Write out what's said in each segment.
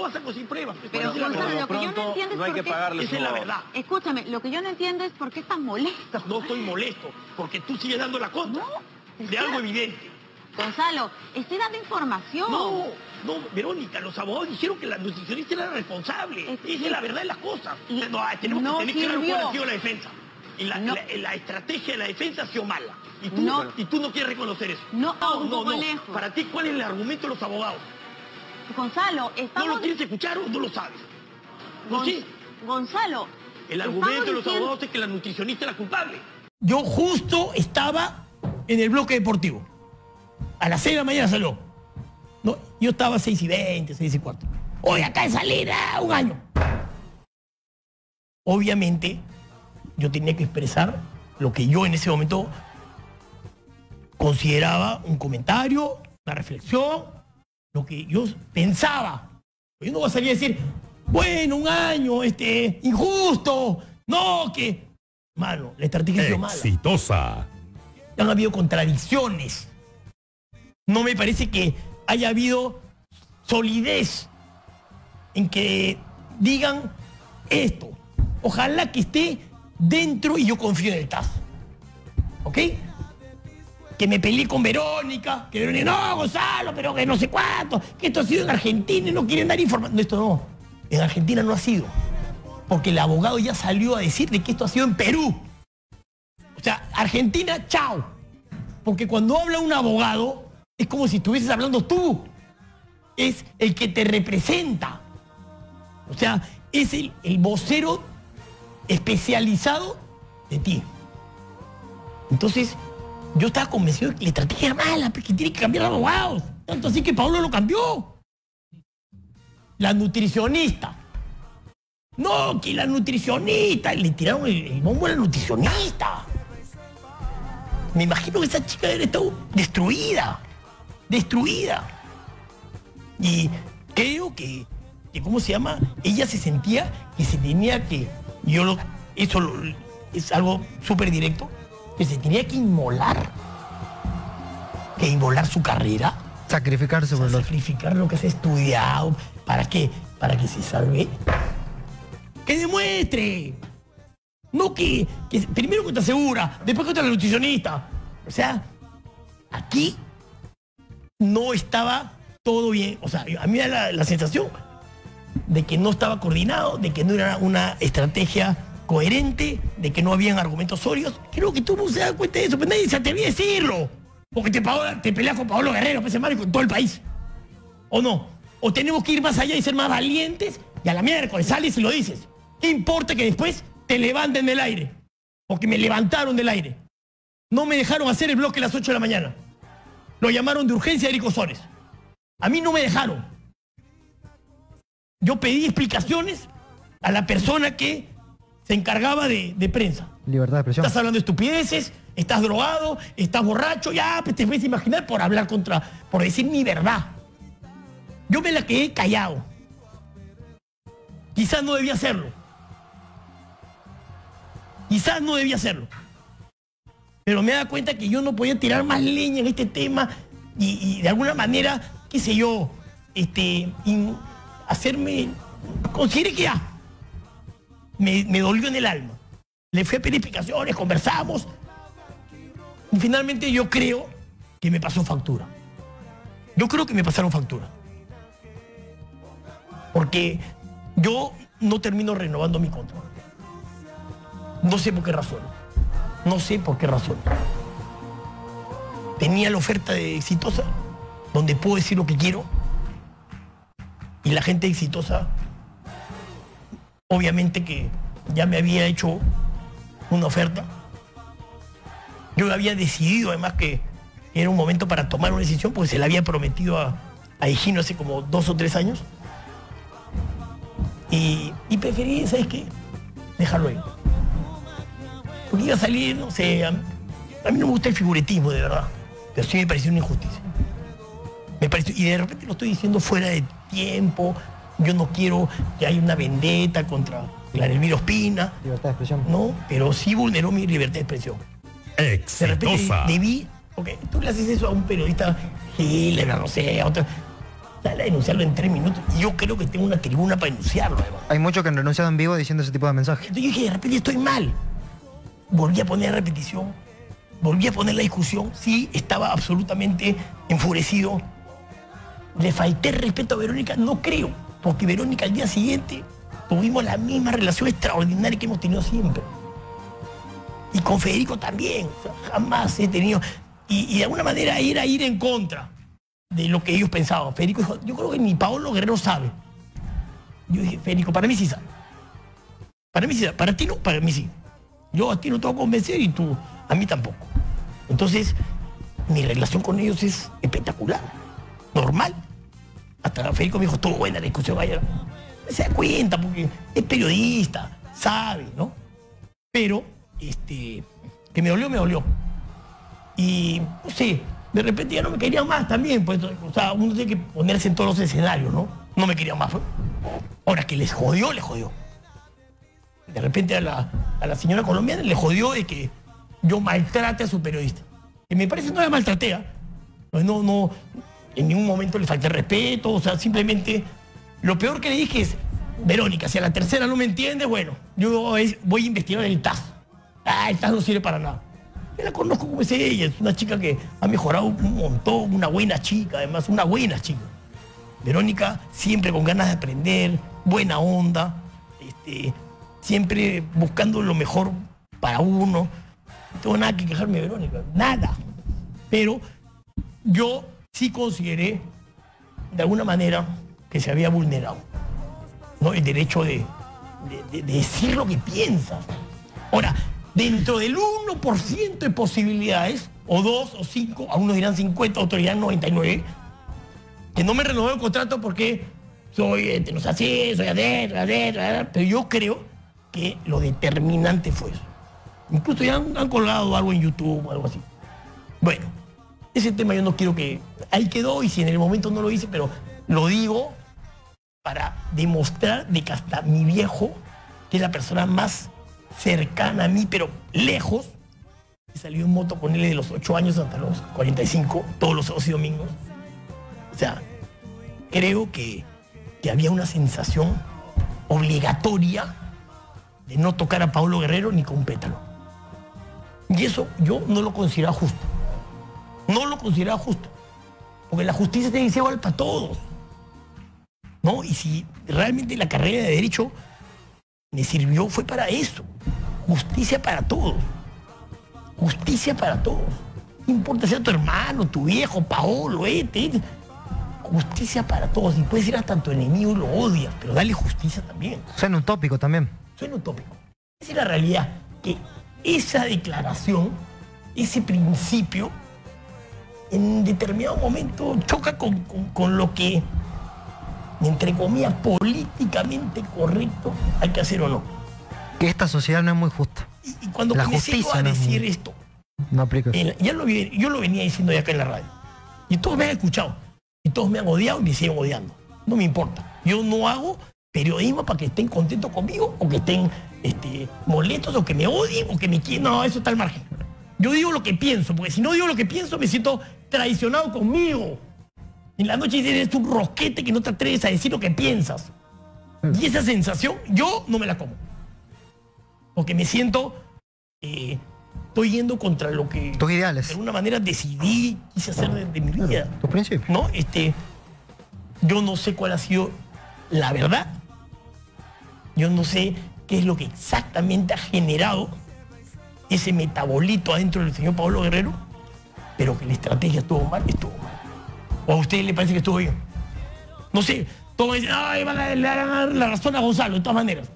no vas a conseguir pruebas. Pero, Gonzalo, lo que yo no entiendo es no hay por que qué... pagarle Esa es la su- verdad. Escúchame, lo que yo no entiendo es por qué estás molesto. No estoy molesto, porque tú sigues dando la contra No, de algo evidente. Gonzalo, estoy dando información. No, no, Verónica, los abogados dijeron que la nutricionista era responsable. Es Esa es la verdad de las cosas. Y No, tenemos no que tener claro sirvió. cuál ha sido la defensa. Y la, No. la- la estrategia de la defensa ha sido mala. Y tú No. y tú no quieres reconocer eso. No, no, no, no. lejos. Para ti, ¿cuál es el argumento de los abogados? Gonzalo, ¿No estamos... lo quieres escuchar o no lo sabes? No Gon- sé. Gonzalo, El argumento de los diciendo- abogados es que la nutricionista es la culpable. Yo justo estaba en el bloque deportivo. A las 6 de la mañana salió. No, yo estaba a 6 y 20, 6 y cuarto. Hoy acá de salir a un año. Obviamente, yo tenía que expresar lo que yo en ese momento consideraba un comentario, una reflexión, lo que yo pensaba. Yo no voy a salir a decir, bueno, un año, este, injusto, no, que... Mano, la estrategia sido mala Exitosa. han habido contradicciones. No me parece que haya habido solidez en que digan esto. Ojalá que esté dentro y yo confío en el TAS. ¿Ok? Que me peleé con Verónica, que Verónica, no, Gonzalo, pero que no sé cuánto, que esto ha sido en Argentina y no quieren dar información. No, esto no. En Argentina no ha sido. Porque el abogado ya salió a decir de que esto ha sido en Perú. O sea, Argentina, chao. Porque cuando habla un abogado, es como si estuvieses hablando tú. Es el que te representa. O sea, es el, el vocero especializado de ti. Entonces, yo estaba convencido de que la estrategia mala, que tiene que cambiar de abogados. Tanto así que Pablo lo cambió. La nutricionista. No, que la nutricionista. Le tiraron el, bombo a la nutricionista. Me imagino que esa chica debe estar destruida. Destruida. Y creo que, que, ¿cómo se llama? Ella se sentía que se tenía que, yo lo, eso es algo súper directo, que se tenía que inmolar. Que inmolar su carrera, Sacrificarse por el otro. sacrificar lo que has estudiado, ¿para qué? Para que se salve. ¡Que demuestre! No que, que primero que te asegura, después que te la nutricionista. O sea, aquí no estaba todo bien. O sea, a mí me da la, la sensación de que no estaba coordinado, de que no era una estrategia coherente, de que no habían argumentos sólidos. Creo que tú no se da cuenta de eso, pero nadie se atrevía a decirlo. Porque te, te peleas con Pablo Guerrero, pues hermano, y con todo el país. ¿O no? O tenemos que ir más allá y ser más valientes y a la miércoles sales y lo dices. ¿Qué importa que después te levanten del aire? Porque me levantaron del aire. No me dejaron hacer el bloque a las 8 de la mañana. Lo llamaron de urgencia a Eric Osores. A mí no me dejaron. Yo pedí explicaciones a la persona que se encargaba de, de prensa. Libertad de expresión. Estás hablando de estupideces, estás drogado, estás borracho, ya pues, te puedes imaginar por hablar contra, por decir mi verdad. Yo me la quedé callado. Quizás no debía hacerlo. Quizás no debía hacerlo. Pero me da cuenta que yo no podía tirar más leña en este tema y, y de alguna manera, qué sé yo, este, hacerme. Consideré que ya. Me, dolió en el alma. Le fui a pedir conversamos. Y finalmente yo creo que me pasó factura. Yo creo que me pasaron factura. Porque yo no termino renovando mi contrato. No sé por qué razón. No sé por qué razón. Tenía la oferta de exitosa, donde puedo decir lo que quiero. Y la gente exitosa, obviamente que ya me había hecho una oferta. Yo había decidido además que era un momento para tomar una decisión, porque se la había prometido a, a Higino hace como dos o tres años. Y, y preferí, ¿sabes qué? Dejarlo ahí. Porque iba a salir, no sé, a, a mí no me gusta el figuretismo, de verdad. Pero sí me pareció una injusticia. Me pareció, y de repente lo estoy diciendo fuera de tiempo. Yo no quiero que haya una vendetta contra Clarelmiro Ospina, Libertad de expresión. ¿no? Pero sí vulneró mi libertad de expresión. De repente Exitosa. debí, porque tú le haces eso a un periodista Hitler, no sé, a otro. Sale a denunciarlo en tres minutos. Y yo creo que tengo una tribuna para denunciarlo, además. Hay muchos que han renunciado en vivo diciendo ese tipo de mensajes. Entonces yo dije, de repente estoy mal. Volví a poner repetición, volví a poner la discusión. Sí, estaba absolutamente enfurecido. Le falté respeto a Verónica, no creo, porque Verónica al día siguiente tuvimos la misma relación extraordinaria que hemos tenido siempre. Y con Federico también, jamás he tenido. Y, y de alguna manera era ir en contra de lo que ellos pensaban. Federico dijo, yo creo que ni Paolo Guerrero sabe. Yo dije, Federico, para mí sí sabe. Para mí sí sabe. Para ti no, para mí sí. Yo a ti no te voy a convencer y tú a mí tampoco. Entonces, mi relación con ellos es espectacular, normal. Hasta Federico me dijo, estuvo buena la discusión ayer. Se da cuenta porque es periodista, sabe, ¿no? Pero, este, que me dolió, me dolió. Y, no sé, de repente ya no me querían más también, pues, o sea, uno tiene que ponerse en todos los escenarios, ¿no? No me querían más. Ahora, que les jodió, les jodió. De repente a la, a la señora colombiana le jodió de que yo maltrate a su periodista. Que me parece no la maltraté, ¿ah? Pues no, no, en ningún momento le falté respeto, o sea, simplemente lo peor que le dije es, Verónica, si a la tercera no me entiendes, bueno, yo voy a investigar el TAS. Ah, el TAS no sirve para nada. Yo la conozco como es ella, es una chica que ha mejorado un montón, una buena chica, además, una buena chica. Verónica siempre con ganas de aprender, buena onda, este, siempre buscando lo mejor para uno. No tengo nada que quejarme de Verónica, nada. Pero yo sí consideré, de alguna manera, que se había vulnerado ¿no? el derecho de, de- de- de decir lo que piensas. Ahora, dentro del 1% de posibilidades, o 2 o 5, a unos dirán 50, otros dirán 99, que no me renovó el contrato porque soy, este, no sé así, soy adentro, adentro, adentro, pero yo creo que lo determinante fue eso. Incluso ya han, han colgado algo en YouTube o algo así. Bueno, ese tema yo no quiero que... Ahí quedó y si en el momento no lo hice, pero lo digo para demostrar de que hasta mi viejo, que es la persona más cercana a mí, pero lejos, he salido en moto con él de los 8 años hasta los 45, todos los sábados y domingos. O sea, creo que, que había una sensación obligatoria de no tocar a Pablo Guerrero ni con pétalo. Y eso yo no lo consideraba justo. No lo consideraba justo. Porque la justicia tiene que ser igual para todos. ¿No? Y si realmente la carrera de Derecho me sirvió, fue para eso. Justicia para todos. Justicia para todos. No importa sea tu hermano, tu viejo, Paolo, este, este. Justicia para todos. Y puede ser hasta tu enemigo y lo odias, pero dale justicia también. Suena utópico también. Suena utópico. Esa es la realidad. Que esa declaración, ese principio, en determinado momento choca con, con- con lo que, entre comillas, políticamente correcto hay que hacer o no. Que esta sociedad no es muy justa. Y, y cuando La comencé a no es decir muy- esto, No aplica. en- ya lo, yo lo venía diciendo ya acá en la radio. Y todos me han escuchado. Y todos me han odiado y me siguen odiando. No me importa. Yo no hago periodismo para que estén contentos conmigo o que estén este, molestos o que me odien o que me quieran. No, eso está al margen. Yo digo lo que pienso, porque si no digo lo que pienso me siento traicionado conmigo. En la noche eres un rosquete que no te atreves a decir lo que piensas. Y esa sensación yo no me la como. Porque me siento... eh, estoy yendo contra lo que Tus de ideales. alguna manera decidí, quise hacer de, de mi vida. Tus principios. ¿No? Este, yo no sé cuál ha sido la verdad. Yo no sé qué es lo que exactamente ha generado ese metabolito adentro del señor Pablo Guerrero, pero que la estrategia estuvo mal, estuvo mal. ¿O a usted le parece que estuvo bien? No sé, todos dicen, ay, van a, le van a dar la razón a Gonzalo, de todas maneras.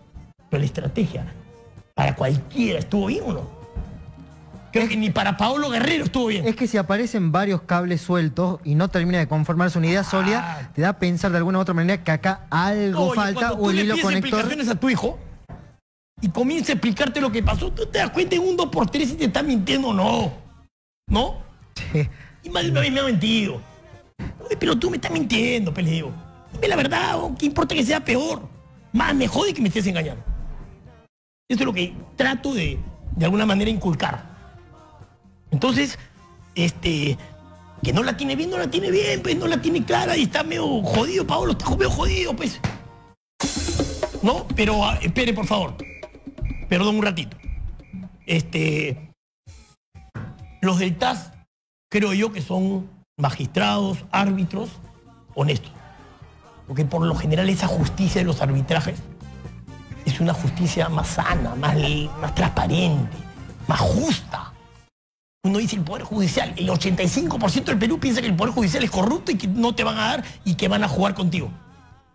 Pero la estrategia, para cualquiera, ¿estuvo bien o no? Creo que ni para Pablo Guerrero estuvo bien. Es que si aparecen varios cables sueltos y no termina de conformarse una idea sólida, te da a pensar de alguna u otra manera que acá algo Oye, falta o el hilo conector. explicaciones a tu hijo y comienza a explicarte lo que pasó, tú te das cuenta en un 2 por 3 si te está mintiendo o no. ¿No? Y más de una vez me ha mentido. Pero tú me estás mintiendo, pues le digo. Dime la verdad, oh, ¿qué importa que sea peor? Más me jode que me estés engañando. Esto es lo que trato de, de alguna manera, inculcar. Entonces, este, que no la tiene bien, no la tiene bien, pues no la tiene clara y está medio jodido, Paolo, está medio jodido, pues. No, pero ah, espere, por favor. Perdón un ratito. Este. Los del TAS, creo yo que son magistrados, árbitros, honestos. Porque por lo general esa justicia de los arbitrajes es una justicia más sana, más, más transparente, más justa. Uno dice el Poder Judicial, el 85% del Perú piensa que el Poder Judicial es corrupto y que no te van a dar y que van a jugar contigo.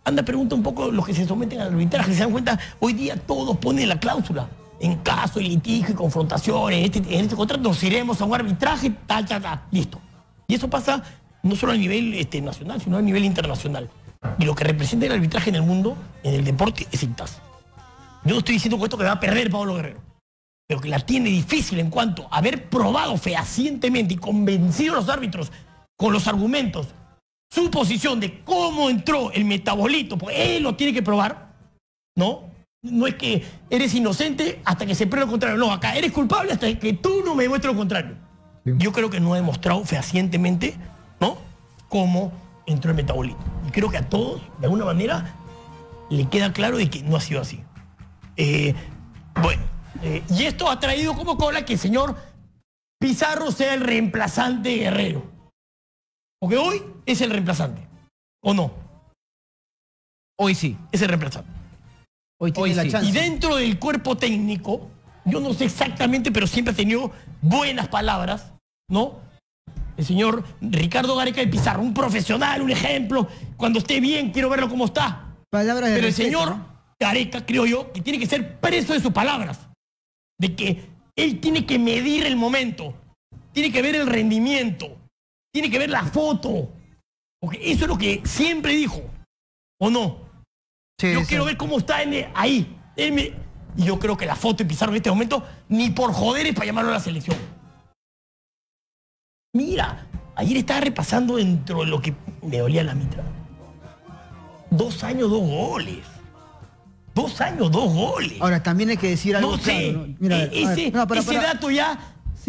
Anda, pregunta un poco los que se someten al arbitraje, se dan cuenta, hoy día todos ponen la cláusula. En caso de litigio y confrontaciones, en este, en este contrato nos iremos a un arbitraje, tal, tal, tal, listo. Y eso pasa no solo a nivel este, nacional, sino a nivel internacional. Y lo que representa el arbitraje en el mundo, en el deporte, es el TAS. Yo no estoy diciendo con esto que va a perder Pablo Guerrero, pero que la tiene difícil en cuanto a haber probado fehacientemente y convencido a los árbitros con los argumentos su posición de cómo entró el metabolito, pues él lo tiene que probar, ¿no? No es que eres inocente hasta que se pruebe lo contrario, no, acá eres culpable hasta que tú no me demuestres lo contrario. Yo creo que no ha demostrado fehacientemente, ¿no? Cómo entró el metabolito. Y creo que a todos, de alguna manera, le queda claro de que no ha sido así. Eh, bueno, eh, y esto ha traído como cola que el señor Pizarro sea el reemplazante de Guerrero. Porque hoy es el reemplazante. ¿O no? Hoy sí. Es el reemplazante. Hoy tiene Hoy la sí. chance. Y dentro del cuerpo técnico, yo no sé exactamente, pero siempre ha tenido buenas palabras, ¿no? El señor Ricardo Gareca de Pizarro, un profesional, un ejemplo. Cuando esté bien, quiero verlo cómo está. Palabras de Pero el señor ¿no? Gareca, creo yo, que tiene que ser preso de sus palabras. De que él tiene que medir el momento, tiene que ver el rendimiento, tiene que ver la foto. Porque eso es lo que siempre dijo. ¿O no? Sí, yo sí. quiero ver cómo está el- ahí. Y yo creo que la foto de Pizarro en este momento, ni por joder es para llamarlo a la selección. Mira, ayer estaba repasando dentro de lo que me dolía la mitra. Dos años, dos goles. Dos años, dos goles. Ahora, también hay que decir algo no sé, claro, ¿no? Mira, e- ver, ese, no, para- ese para- dato ya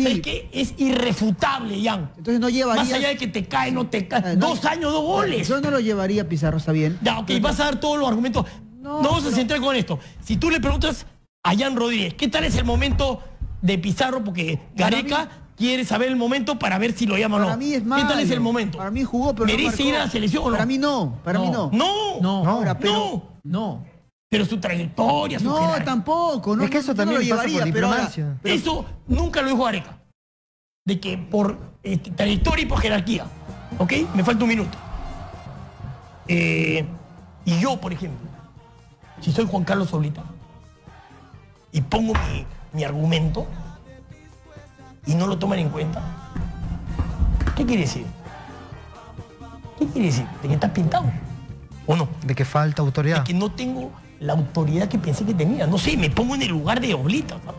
Sí. ¿sabes qué? es irrefutable, Jan. Entonces no llevarías... Más allá de que te cae, no te cae. Eh, no- dos años, dos goles. Yo no lo llevaría Pizarro, está bien. Ya, ok, vas a dar todos los argumentos. No, No, vamos a pero- centrar con esto. Si tú le preguntas a Jan Rodríguez, ¿qué tal es el momento de Pizarro? Porque Gareca quiere saber el momento para ver si lo llama o no. Para mí es malo. ¿Qué tal es el momento? Para mí jugó, pero no ¿Merece marcó. ir a la selección o no? Para mí no, para mí no. No, No, No. pero... no. No. Pero su trayectoria, su No, jerarquía. tampoco. No, Es que eso también no lo pasa por llevaría, pero ahora- diplomacia. pero- Eso nunca lo dijo Areca. De que por este, trayectoria y por jerarquía. ¿Ok? Me falta un minuto. Eh, y yo, por ejemplo, si soy Juan Carlos Oblita y pongo mi, mi argumento y no lo toman en cuenta, ¿qué quiere decir? ¿Qué quiere decir? ¿De que estás pintado? ¿O no? De que falta autoridad. de que no tengo la autoridad que pensé que tenía. No sé, me pongo en el lugar de Oblita. ¿no?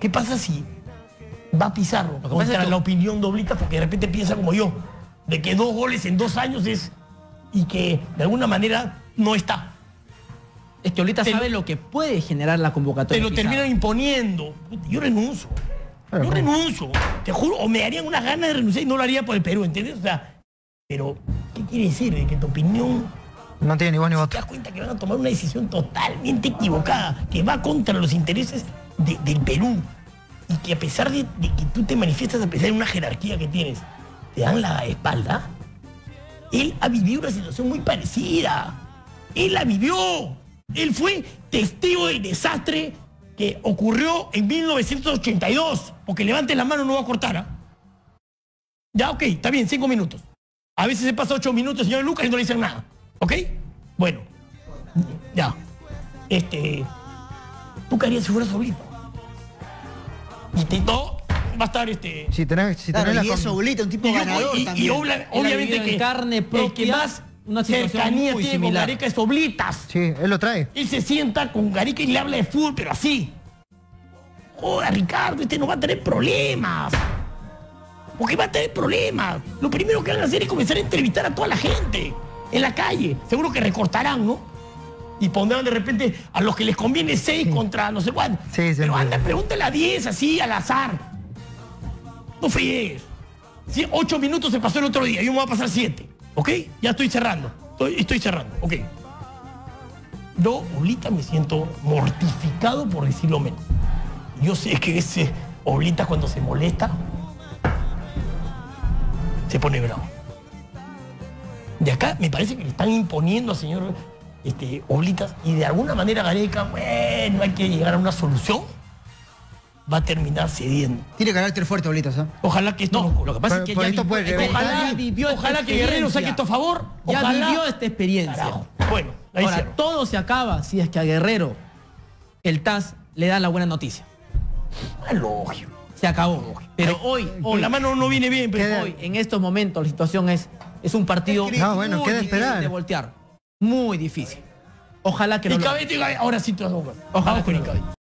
¿Qué pasa si va Pizarro pasa es contra la opinión de Oblita porque de repente piensa como yo? De que dos goles en dos años es... y que de alguna manera no está. Es que Te lo- sabe lo que puede generar la Te convocatoria. lo Pizarro. terminan imponiendo. Yo renuncio. Yo renuncio. Te juro, o me darían unas ganas de renunciar y no lo haría por el Perú, ¿entiendes? O sea, pero, ¿qué quiere decir? De que tu opinión No tiene ni voz ni te voto. das cuenta que van a tomar una decisión totalmente equivocada, que va contra los intereses de- del Perú. Y que a pesar de, de que tú te manifiestas, a pesar de una jerarquía que tienes, te dan la espalda. Él ha vivido una situación muy parecida. Él la vivió. Él fue testigo del desastre que ocurrió en 1982. Porque levante la mano, no va a cortar. ¿ah? Ya, ok, está bien, cinco minutos. A veces se pasa ocho minutos, señor Lucas, y no le dicen nada. ¿Ok? Bueno, ya. Este. ¿Tú qué harías si fueras Oblita? Y te, no, va a estar este. Si tenés, si Claro, tenés y la es con- Oblita, un tipo Y, yo- ganador y- y obla- obviamente que carne el que más una cercanía muy tiene con similar. Gareca es Oblitas. Sí, él lo trae. Él se sienta con Gareca y le habla de fútbol, pero así. Joda, Ricardo, este no va a tener problemas. Porque va a tener problemas. Lo primero que van a hacer es comenzar a entrevistar a toda la gente en la calle. Seguro que recortarán, ¿no? Y pondrán de repente a los que les conviene seis contra no sé cuánto. Sí, sí, Pero sí. anda, pregúntale a 10 así, al azar. No si- ocho minutos se pasó el otro día, yo me voy a pasar siete. ¿Ok? Ya estoy cerrando. Estoy, estoy cerrando. Ok. Yo ahorita me siento mortificado por decirlo menos. Yo sé que ese Oblita cuando se molesta se pone bravo. De acá me parece que le están imponiendo al señor este, Oblitas y de alguna manera Gareca, bueno, hay que llegar a una solución, va a terminar cediendo. Tiene carácter fuerte, Oblitas, ¿ah? Ojalá que esto no, Lo que pasa Pero es que ya esto vivió- puede es que reventar. ya vivió esta Ojalá que Guerrero saque esto a favor. Ya ojalá. vivió esta experiencia. Carajo. Bueno, ahí Ahora, cierro. todo se acaba si es que a Guerrero el TAS le da la buena noticia. Ah, lógico. Se acabó. Pero hoy, hoy, la mano no viene bien, pero hoy, en estos momentos, la situación es, es un partido No, bueno, muy queda esperar. de voltear. Muy difícil. Ojalá que no Y lo Cabete, ahora sí te jugar. Ojalá Vamos con que no.